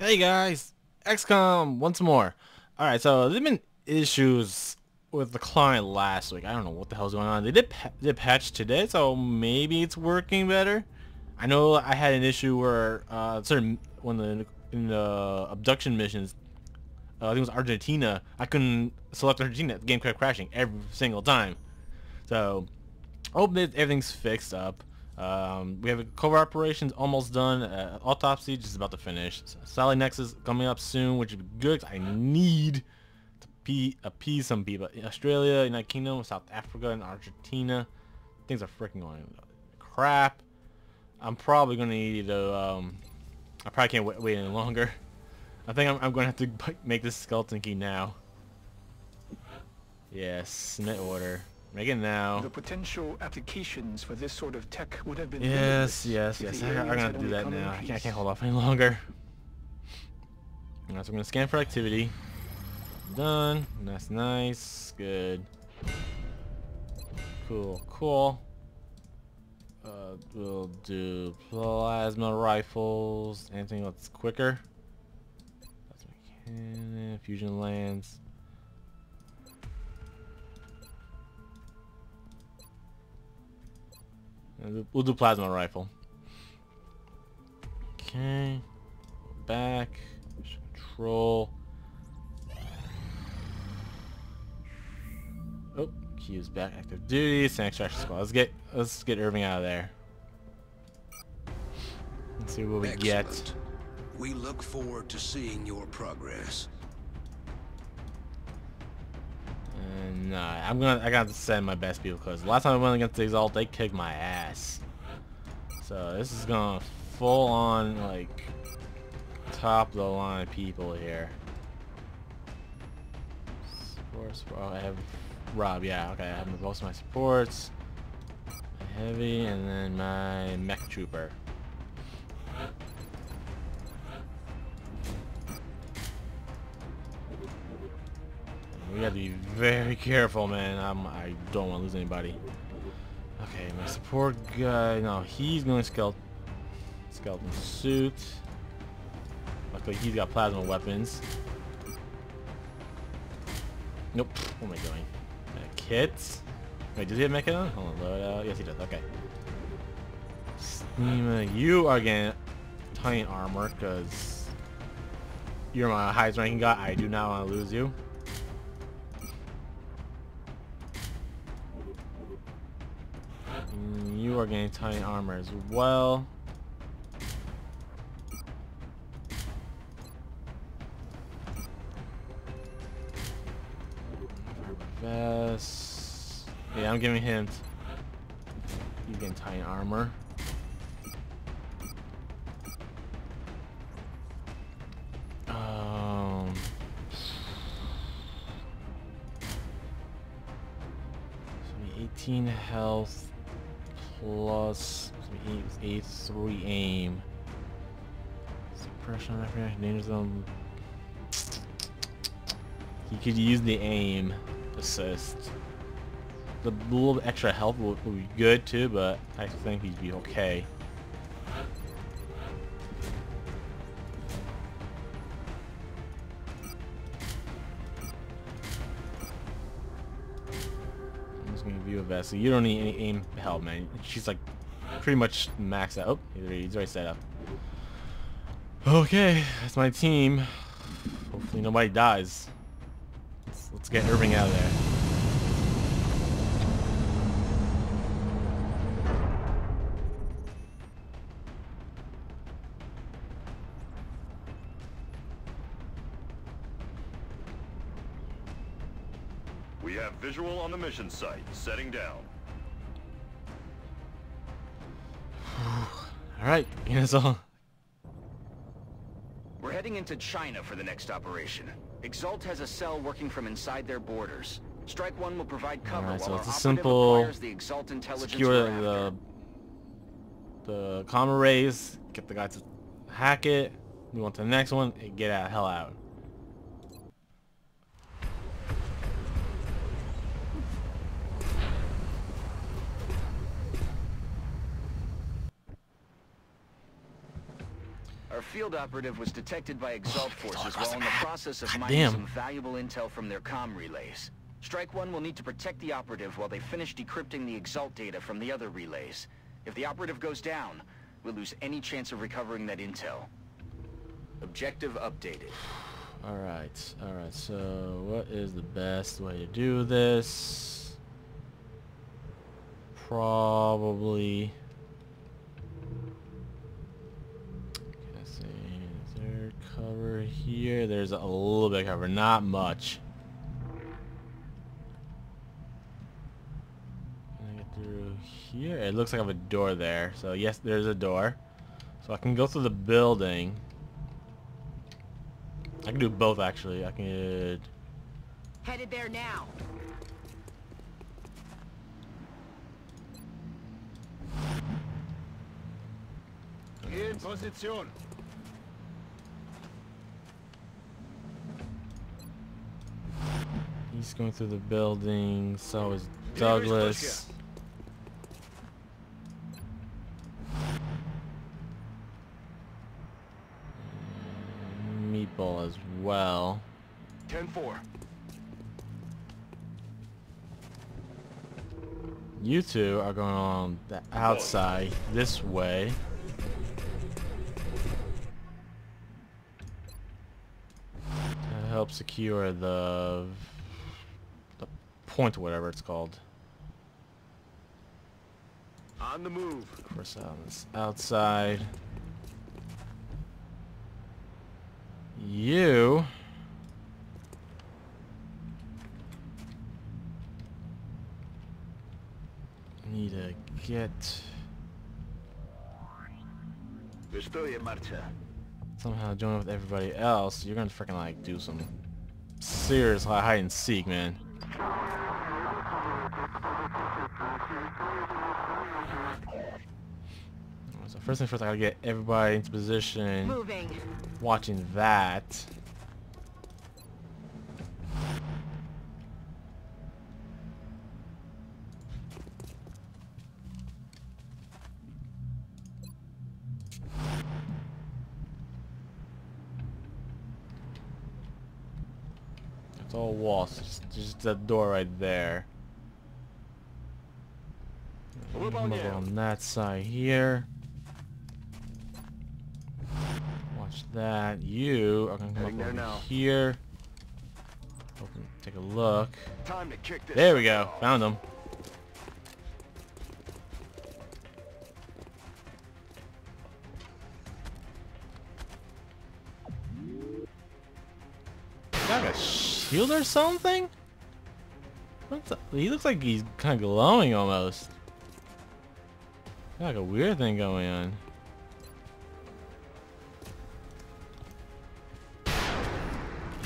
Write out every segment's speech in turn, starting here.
Hey guys, XCOM once more. Alright, so there's been issues with the client last week. I don't know what the hell's going on. They did, pa did patch today, so maybe it's working better. I know I had an issue where uh, certain when the in the abduction missions, uh, I think it was Argentina. I couldn't select Argentina. The game kept crashing every single time. So, hope that everything's fixed up. Um, we have a covert operations almost done. Uh, autopsy just about to finish. Sally Nexus coming up soon, which be good. I need to pee, appease some people. Australia, United Kingdom, South Africa, and Argentina. Things are freaking going crap. I'm probably gonna need to. Um, I probably can't wait, wait any longer. I think I'm, I'm gonna have to make this skeleton key now. Yes, submit order. Make it now. The potential applications for this sort of tech would have been Yes, yes, yes. I, am gonna have to do that now. I can't, I can't hold off any longer. Alright, so I'm gonna scan for activity. Done. That's nice. Good. Cool, cool. Uh, we'll do plasma rifles. Anything that's quicker. Plasma cannon, fusion lance. We'll do plasma rifle. Okay. Back. Control. Oh, Q's back. Active duty. It's an extraction squad. Let's get let's get Irving out of there. Let's see what we Excellent. get. We look forward to seeing your progress. And nah, I'm gonna I gotta send my best people because last time I went against the Exalt, they kicked my ass. So this is gonna full on like top of the line of people here. Sports, oh, I have Rob, yeah, okay, I have most of my supports. Heavy and then my mech trooper. We gotta be very careful, man. I'm, I don't want to lose anybody. Okay, my support guy. No, he's going skeleton, skeleton suit. Luckily, he's got plasma weapons. Nope. What am I doing? Uh, kits. Wait, does he have mecha on? Hold on, load out. Yes, he does. Okay. Steema, you are getting Titan armor because you're my highest ranking guy. I do not want to lose you. Getting Titan armor as well. Vest. Yeah, I'm giving him. He's getting Titan armor. Um. 18 health plus a three aim. Suppression after danger zone. He could use the aim assist. The little extra health would, would be good too, but I think he'd be okay. View of You don't need any aim help, man. She's like pretty much maxed out. Oh, he's already set up. Okay, that's my team. Hopefully nobody dies. Let's, let's get Irving out of there. On the mission site. Setting down. Alright, here's all. We're heading into China for the next operation. Exalt has a cell working from inside their borders. Strike One will provide cover Alright, so while it's our a simple the Exalt intelligence secure we're the after. the comm arrays, get the guy to hack it, move on to the next one, and get out hell out. Field operative was detected by Exalt oh, forces while in the process of mining damn. some valuable intel from their comm relays. Strike One will need to protect the operative while they finish decrypting the Exalt data from the other relays. If the operative goes down, we'll lose any chance of recovering that intel. Objective updated. Alright, alright, so what is the best way to do this? Probably... cover here? There's a little bit of cover, not much. Can I get through here? It looks like I have a door there, so yes, there's a door. So I can go through the building. I can do both actually. I can Headed there now. In position. He's going through the building. So is Douglas. Mm, meatball as well. 10-4. You two are going on the outside this way. To help secure the the point, to whatever it's called. On the move. Of course, on this outside. You. Need to get Estoy en marcha. somehow join with everybody else. You're gonna freaking like do some serious hi- hide and seek, man. First thing first, I gotta get everybody into position. Moving. watching that. It's all walls, just, just that door right there. What about I'm now? on that side here. Watch that. You are gonna come Heading up over now. here. Open, take a look. Time to kick this. There we go. Found him. Got a shield or something? He looks like he's kind of glowing almost. Got like a weird thing going on.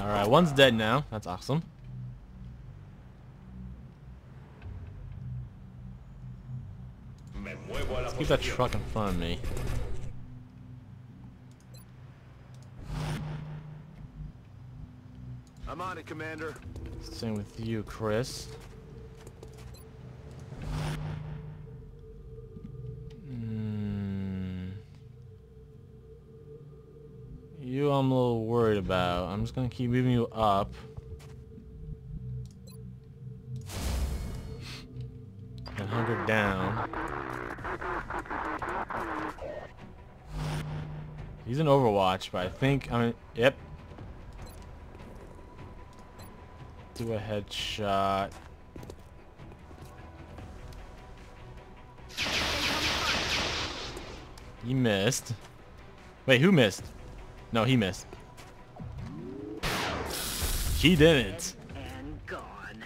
Alright, one's dead now. That's awesome. Let's keep that truck in front of me. I'm on it, Commander. Same with you, Chris. About. I'm just gonna keep moving you up. And hunker down. He's in Overwatch, but I think I mean yep. Do a headshot. You missed. Wait, who missed? No, he missed. He didn't. And gone.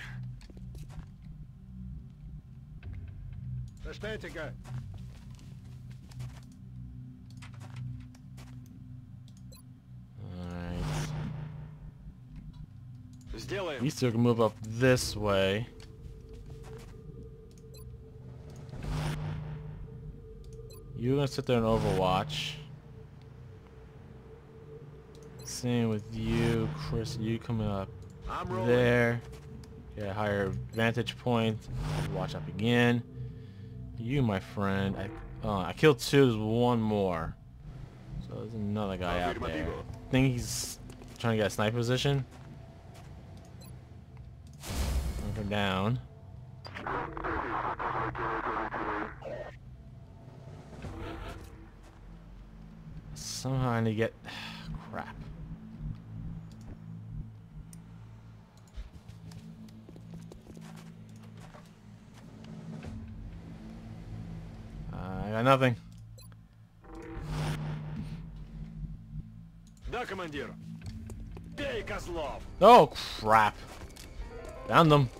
Bestätige. Alright. Still in. These two can move up this way. You're gonna sit there and overwatch. Same with you, Chris. You coming up I'm rolling. there. Get a higher vantage point. Watch up again. You, my friend. I, uh, I killed two. There's one more. So there's another guy out there. I think he's trying to get a sniper position. Knock her down. Somehow I need to get... Crap. got nothing. Oh, crap. Found them.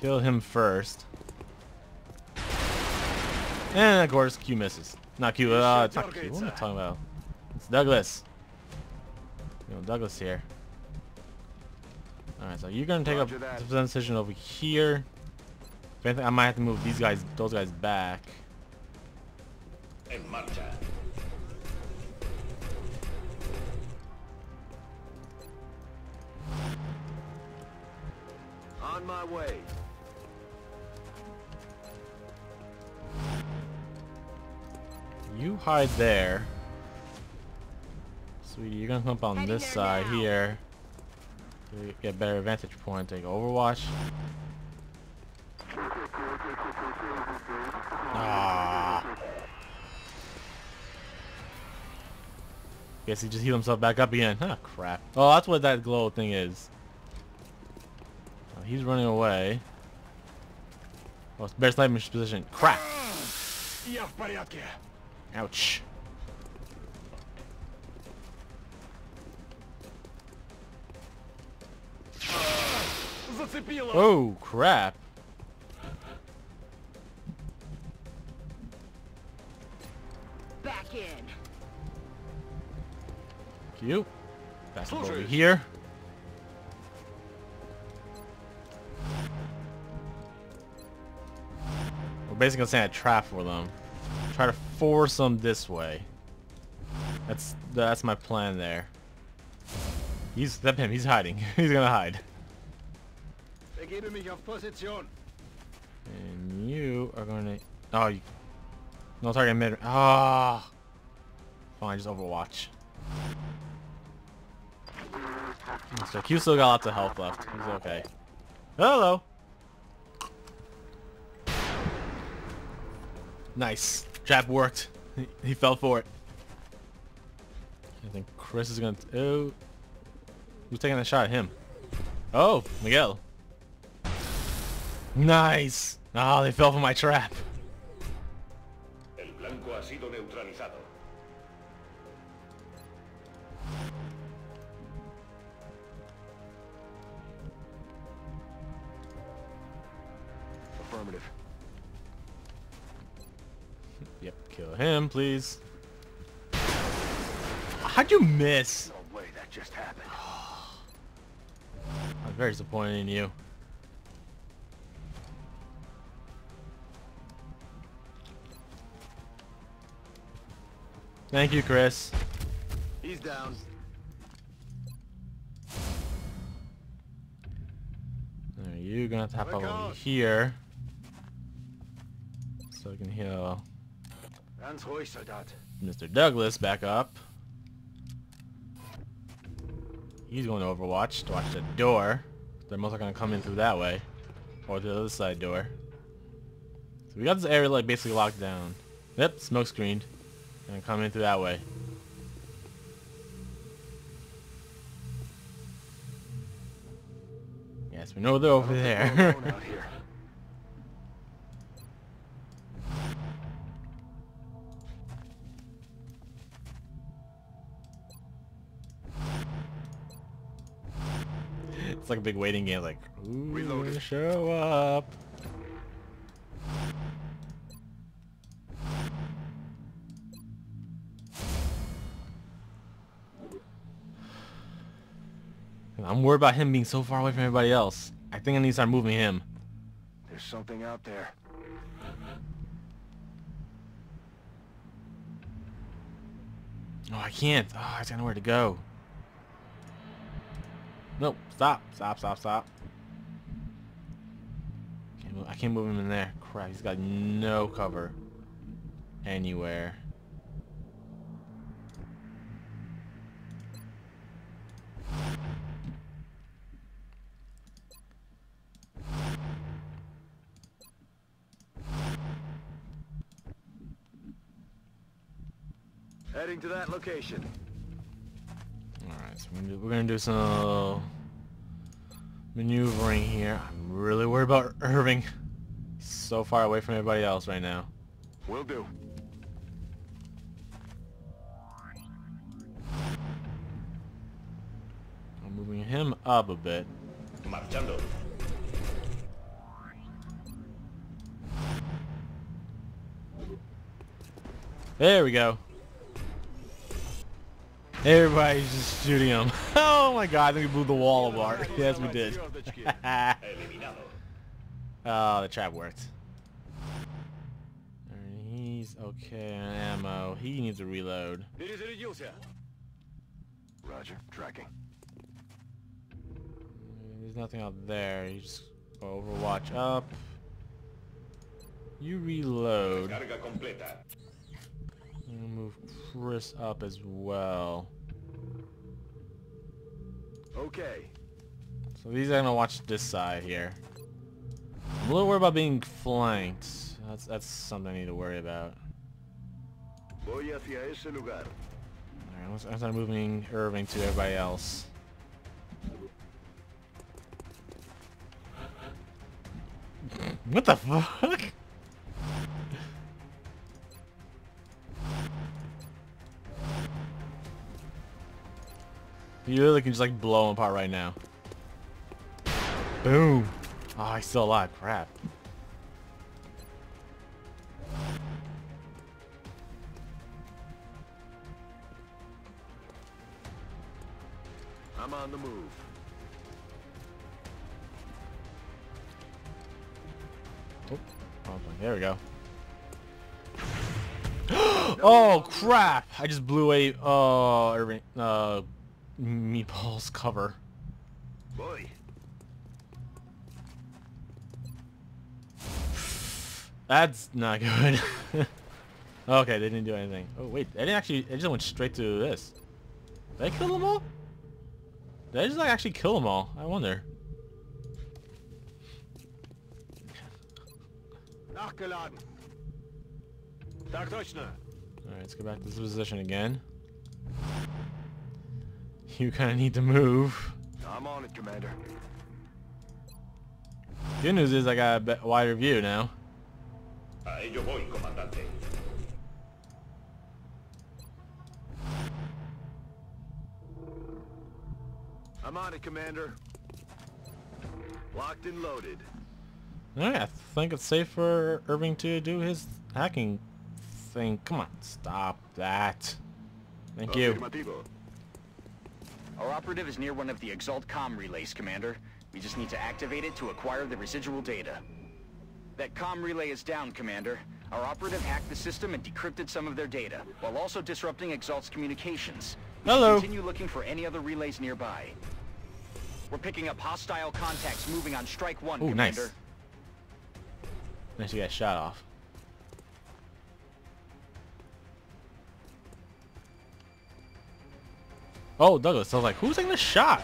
Kill him first. And of course Q misses. Not Q, uh, it's not Q. What am I talking about? It's Douglas. You know, Douglas here. Alright, so you're gonna take up Roger that. the position over here. If anything, I might have to move these guys, those guys back. Marcha. On my way. You hide there. Sweetie, you're gonna come up on Heading this side now. here. To get better vantage point, take Overwatch. Ah. Guess he just healed himself back up again. Huh, crap. Oh, that's what that glow thing is. Oh, he's running away. Oh, it's better sniping position. Crap. Ouch. Oh, crap. Back in. You. Back over here. We're basically setting a trap for them. Try to force them this way. That's that's my plan there. He's that him. He's hiding. He's gonna hide. Begebe mich auf Position. And you are gonna. Oh, you. No target mid. Ah. Fine, just Overwatch. So Q still got lots of health left. He's okay. Hello. Nice. Trap worked. He, he fell for it. I think Chris is gonna. Oh. Who's taking a shot at him? Oh, Miguel. Nice. Oh, they fell for my trap. El blanco ha sido neutralizado. Affirmative. Kill him, please. How'd you miss? No way that just happened. I'm very disappointed in you. Thank you, Chris. He's down. Alright, you're gonna have to hop over here. So I can heal Ganz ruhig, Soldat. Mr. Douglas back up. He's going to Overwatch to watch the door. They're most likely going to come in through that way. Or the other side door. So we got this area like basically locked down. Yep, smoke screened. And come in through that way. Yes, we know they're over there. like a big waiting game. Like, ooh, Reloaded. show up. I'm worried about him being so far away from everybody else. I think I need to start moving him. There's something out there. Oh, I can't. Oh, I know where to go. Nope. Stop. Stop, stop, stop. Can't move, I can't move him in there. Crap, he's got no cover. Anywhere. Heading to that location. Alright, so we're gonna, do, we're gonna do some maneuvering here. I'm really worried about Irving. He's so far away from everybody else right now. Will do. I'm moving him up a bit. Marchando. There we go. Everybody's just shooting him. Oh my god, I think we blew the wall apart. Yes, we did. oh, the trap worked. He's okay on ammo. He needs a reload. Roger, tracking. There's nothing out there. You just overwatch up. You reload. Move Chris up as well. Okay. So these are gonna watch this side here. I'm a little worried about being flanked. That's that's something I need to worry about. Voy hacia ese lugar. Alright, let's, let's start moving Irving to everybody else. What the fuck? You literally can just like blow him apart right now. Boom. Oh, he's still alive. Crap. I'm on the move. Oh, there we go. oh crap! I just blew a uh Irving uh Meatballs cover. Boy. That's not good. okay, they didn't do anything. Oh wait, they didn't actually. They just went straight to this. Did I kill them all? Did I just like actually kill them all? I wonder. Nachgeladen. Alright, let's go back to this position again. You kind of need to move. I'm on it, Commander. Good news is I got a bit wider view now. A ello voy, comandante. I'm on it, Commander. Locked and loaded. Alright, I think it's safe for Irving to do his hacking thing. Come on, stop that. Thank you. Our operative is near one of the Exalt com relays, Commander. We just need to activate it to acquire the residual data. That com relay is down, Commander. Our operative hacked the system and decrypted some of their data, while also disrupting Exalt's communications. Hello. continue looking for any other relays nearby. We're picking up hostile contacts moving on Strike 1, Ooh, nice. Commander. Nice you got shot off. Oh, Douglas. I was like, who's taking the shot?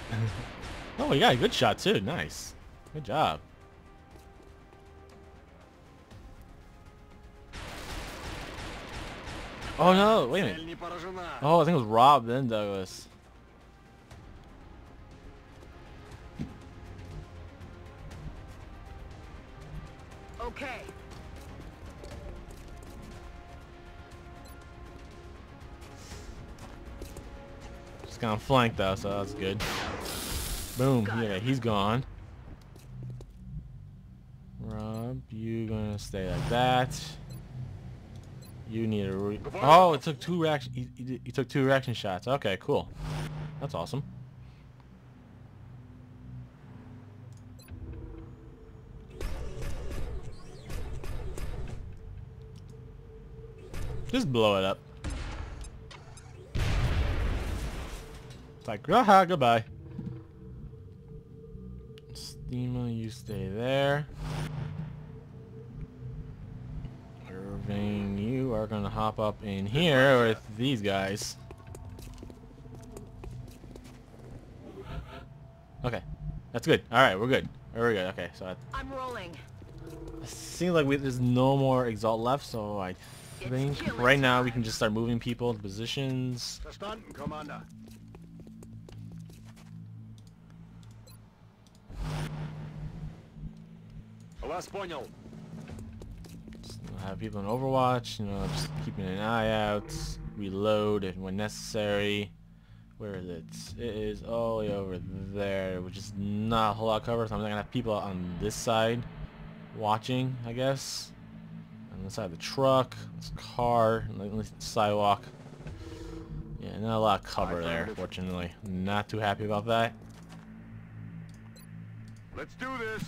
oh, he got a good shot too. Nice. Good job. Oh no, wait a minute. Oh, I think it was Rob then Douglas. Okay, Got flanked though, so that's good. Boom. Yeah, he's gone. Rob, you gonna stay like that. You need a re Oh, it took two reaction. He, he, he took two reaction shots. Okay, cool. That's awesome. Just blow it up. Like, haha, goodbye. Steema, you stay there. Irving, you are gonna hop up in here with these guys. Okay, that's good. All right, we're good. We're good. Okay, so I'm rolling. it seems like we, there's no more exalt left, so I think right now we can just start moving people to positions. Verstanden, Commander. Вас понял. Just have people in Overwatch, you know, just keeping an eye out, reload if when necessary. Where is it? It is all the way over there, which is not a whole lot of cover, so I'm gonna have people on this side watching, I guess. On the side of the truck, this car, and the sidewalk. Yeah, not a lot of cover I there, found it. fortunately. Not too happy about that. Let's do this.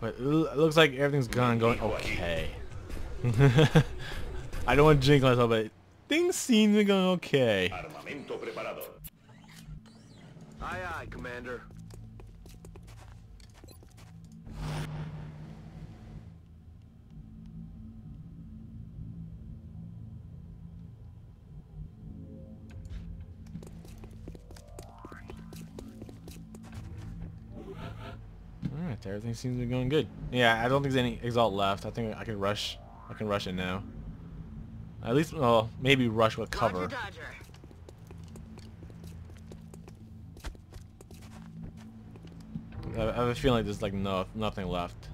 But it looks like everything's gone going okay. I don't want to jinx myself, but things seem to be going okay. Aye, aye, Commander. Everything seems to be going good. Yeah, I don't think there's any exalt left. I think I can rush. I can rush it now. At least, well, maybe rush with cover. Roger, Dodger. I I have a feeling there's like no nothing left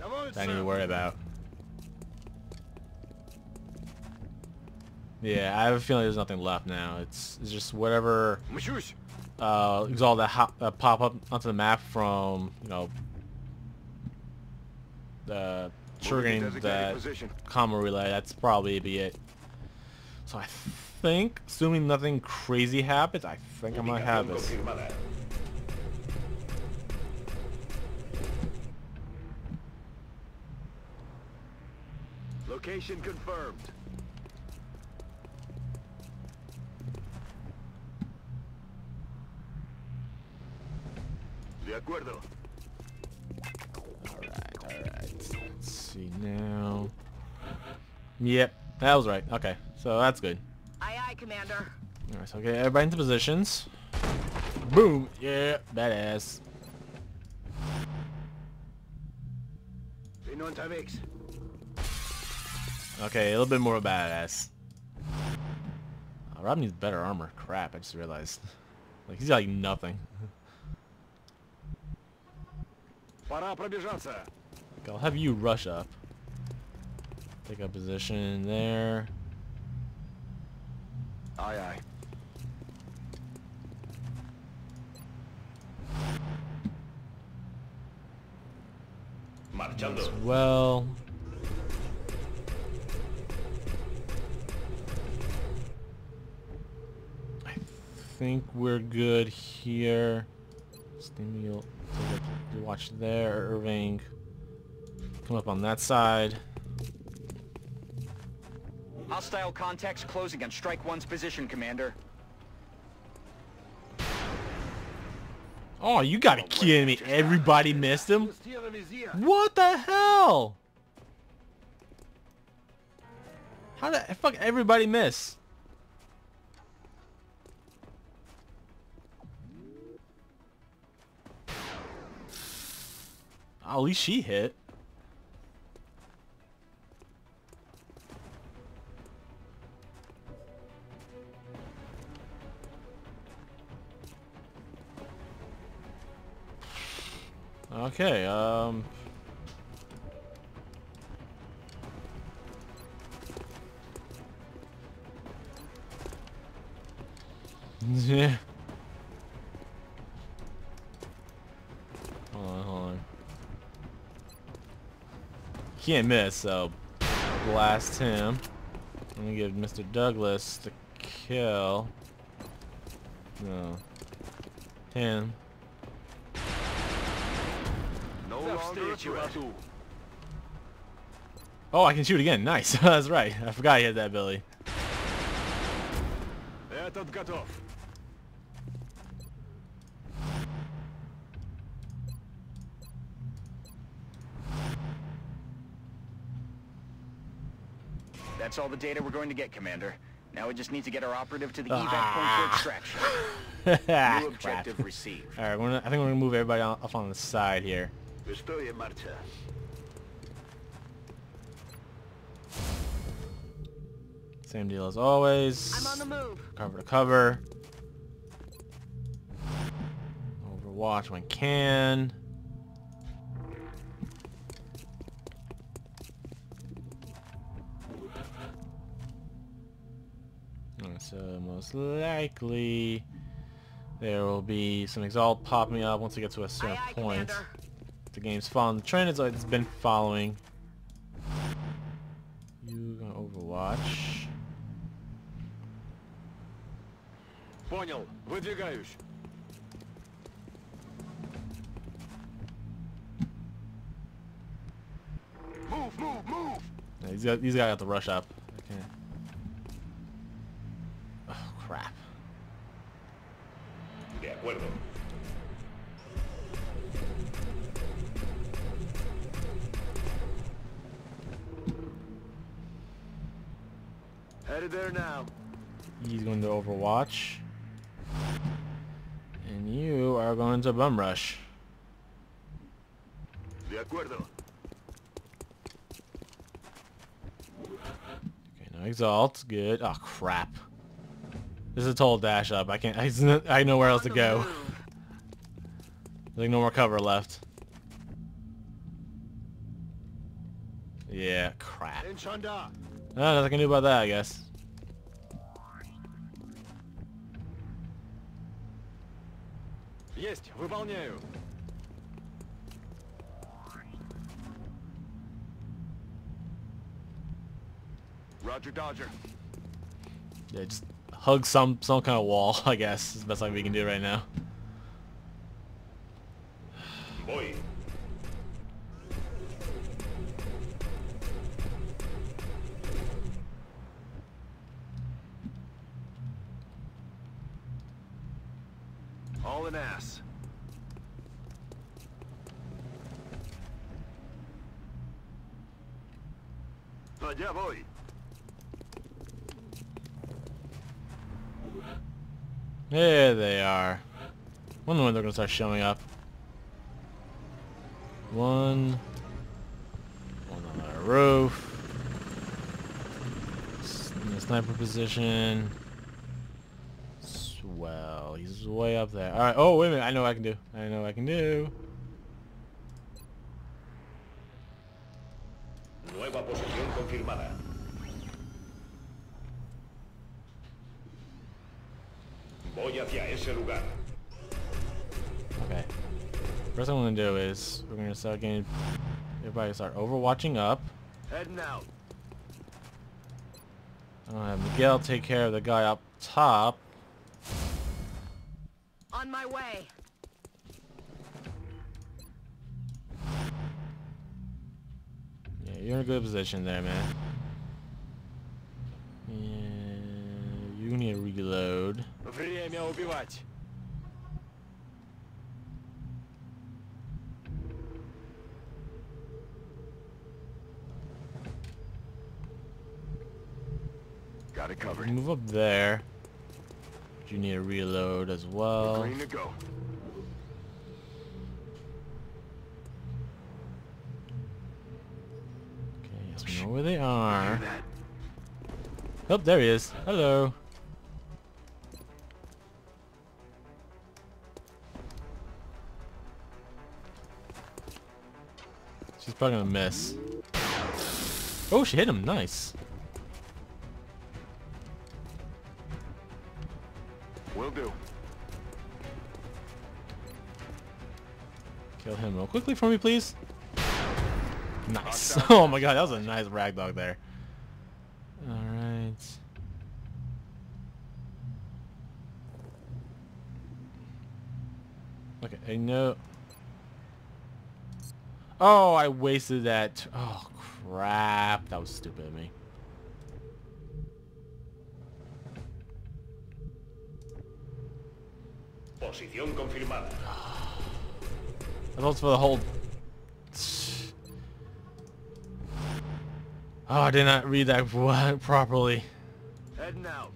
Jawohl, that I need to worry about. Yeah, I have a feeling there's nothing left now. It's, it's just whatever uh, exalt that hop, uh, pop up onto the map from you know the triggering that comma relay. That's probably be it. So I think, assuming nothing crazy happens, I think I might have this. Location confirmed. De acuerdo. see now. Yep, that was right. Okay, so that's good. Aye, aye, Commander. Alright, so okay, everybody into positions. Boom! Yeah, badass. Bin unterwegs. Okay, a little bit more badass. Uh, Rob needs better armor. Crap, I just realized. Like, he's got like nothing. Пора пробежаться. I'll have you rush up. Take a position there. Aye, aye. Marchando. well. I think we're good here. Stimul, watch there, Irving. Come up on that side. Hostile contacts closing on Strike One's position, Commander. Oh, you gotta oh, kidding me! Everybody missed him. What the hell? How the fuck everybody miss? Oh, at least she hit. Okay, um... Yeah. Hold on, hold on. Can't miss, so blast him. I'm gonna give Mr. Douglas the kill. No. Him. Oh, I can shoot again. Nice. That's right. I forgot he had that ability. That's all the data we're going to get, Commander. Now we just need to get our operative to the evac point for ah. extraction. New objective received. All right, I think we're gonna move everybody off on the side here. Estoy en marcha. Same deal as always. I'm on the move. Cover to cover. Overwatch when can. So most likely there will be some exalt popping up once we get to a Aye, certain aye, point. Commander. The game's following the trend as it's been following. You gonna Overwatch. Понял. Выдвигаюсь. Move, move, move! Yeah, these guys, these guys got to rush up. To Bum Rush. De acuerdo. Okay, no Exalt. Good. Oh crap. This is a total dash up. I can't. I, I know where else to go. There's like no more cover left. Yeah, crap. Oh, nothing I can do about that, I guess. Roger Yeah, just hug some some kind of wall, I guess. Is the best thing we can do right now. Boy. All an ass. Allá voy. There they are. Wonder when they're gonna start showing up. One. One on the roof. In the sniper position. Swell. He's way up there. Alright. Oh, wait a minute. I know what I can do. I know what I can do. Okay. First thing I'm gonna do is we're gonna start getting everybody start overwatching up. Heading out. I'm gonna have Miguel take care of the guy up top. On my way. Yeah, you're in a good position there, man. Yeah, you need to reload. Время убивать. Got it covered. Move up there. You need to reload as well. Green to go. Okay, yes, we know where they are. Hear that? Oh, there he is. Hello. She's probably gonna miss. Oh, she hit him. Nice. Will do. Kill him real quickly for me, please. Nice. Oh my god, that was a nice rag dog there. Alright. Okay, I know. Oh, I wasted that. Oh, crap. That was stupid of me. Posición confirmada. That was for the whole... Oh, I did not read that properly. Heading out.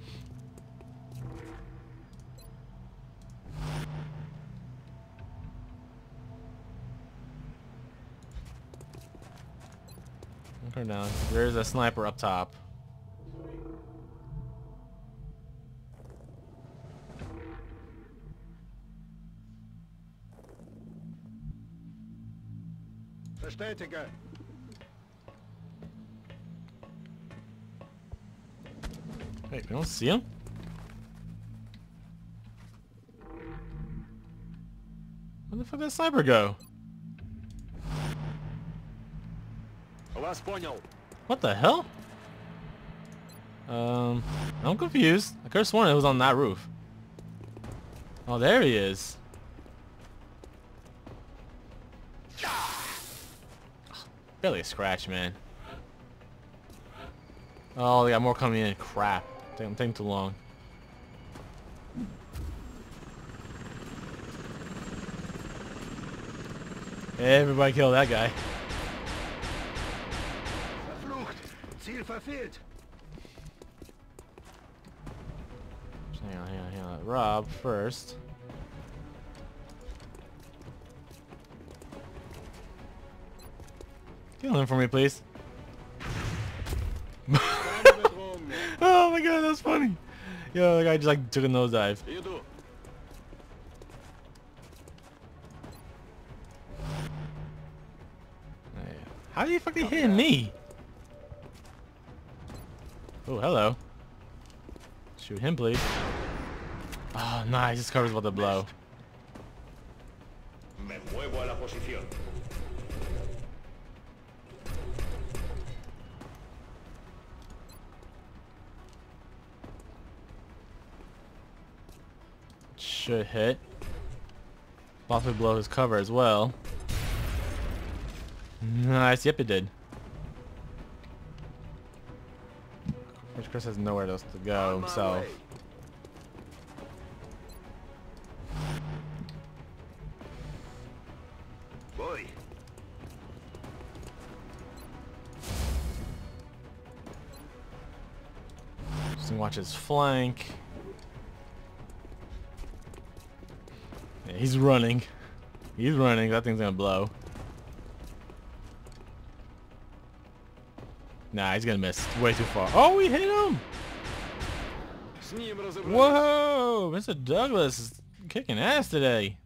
Down. There's a sniper up top. Bestätige. Wait, we don't see him? Where the fuck did that sniper go? Вас понял. What the hell? Um, I'm confused. I could have sworn it was on that roof. Oh, there he is. Barely a scratch, man. Oh, they got more coming in. Crap. I'm taking too long. Everybody kill that guy. i verfehlt. Hang on, hang on, hang on. Rob first. Kill him for me, please. oh my god, that's funny. Yo, the guy just like took a nosedive. How do you fucking hear me? Oh, hello. Shoot him, please. Oh, nice. This cover's about to blow. Me muevo a la posición. Should hit. Possibly blow his cover as well. Nice. Yep, it did. Chris has nowhere else to go On my himself. way. Voy! Just watch his flank. Yeah, he's running. He's running. That thing's gonna blow. Nah, he's gonna miss. Way too far. Oh, we hit him! Whoa! Mr. Douglas is kicking ass today.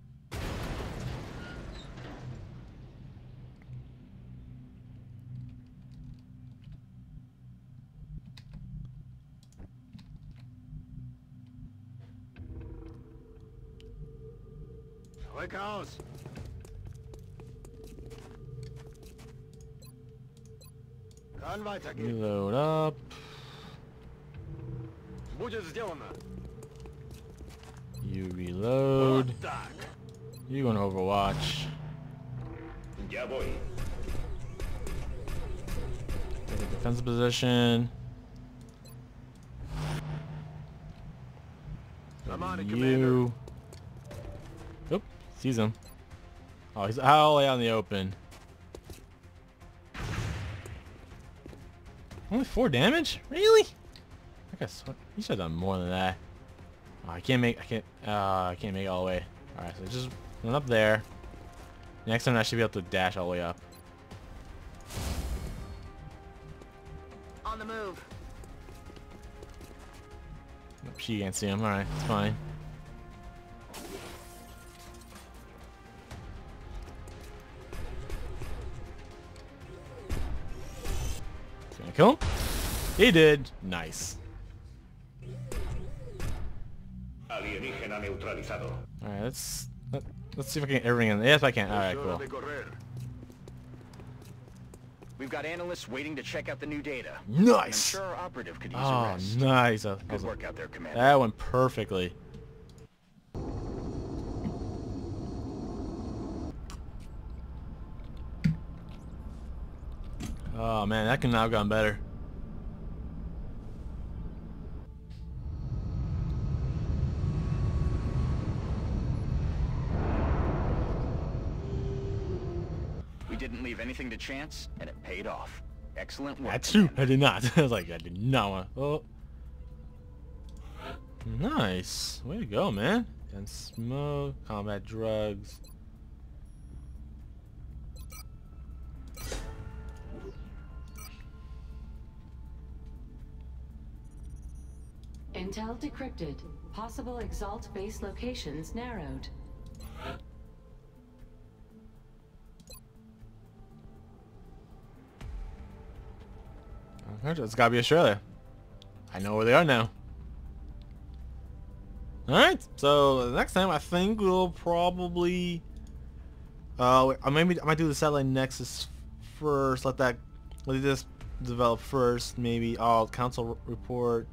Reload up. Будет сделано. You reload. Вот так. You going to Overwatch. Ya voy. Take a defensive position. I'm on it, Commander. You. Oop, sees him. Oh, he's all the way out in the open. Only four damage? Really? I guess he should have done more than that. Oh, I can't make. I can't. Uh, I can't make it all the way. All right, so just run up there. Next time I should be able to dash all the way up. On the move. Nope, She can't see him. All right, it's fine. Kill him? He did. Nice. All right, let's let, let's see if I can get everything in. Yes, I can. All right, cool. We've got analysts waiting to check out the new data. And I'm Nice. sure our operative could use a Oh, rest. nice. Uh, Good work out there, Commander. That went perfectly. Oh man, that can now have gone better. We didn't leave anything to chance, and it paid off. Excellent work. That's true. I did not. I was like, I did not want. Oh. Nice. Way to go, man. And smoke, combat drugs. Intel decrypted. Possible Exalt base locations narrowed. It's gotta be Australia. I know where they are now. Alright, so next time I think we'll probably... Uh, uh, maybe I might do the satellite nexus first, let that... Let this develop first, maybe. I'll council report.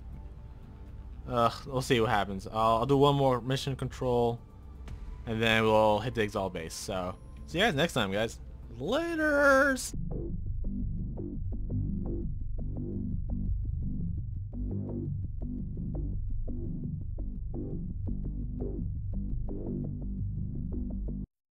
Uh, we'll see what happens. I'll, I'll do one more mission control, and then we'll hit the exalt base. So, see you guys next time, guys. Laters!